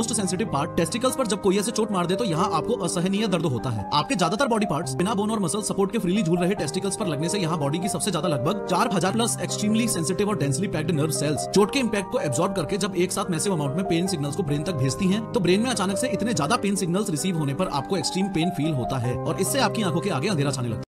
Most sensitive part testicles पर जब कोई ऐसे चोट मार दे तो यहाँ आपको असहनीय दर्द होता है। आपके ज़्यादातर बॉडी पार्ट्स बिना बोन और मसल सपोर्ट के फ्रीली झूल रहे टेस्टिकल्स पर लगने से यहाँ बॉडी की सबसे ज़्यादा लगभग चार हज़ार प्लस एक्सट्रीमली सेंसिटिव और डेंसली पैक्ड नर्व सेल्स चोट के इम्पैक्ट को एब्जॉर्ब करके जब एक साथ मैसिव अमाउंट में पेन सिग्नल्स को ब्रेन तक भेजती है तो ब्रेन में अचानक से इतने ज़्यादा पेन सिग्नल्स रिसीव होने पर आपको एक्सट्रीम पेन फील होता है और इससे आपकी आँखों के आगे अंधेरा छाने लगता है।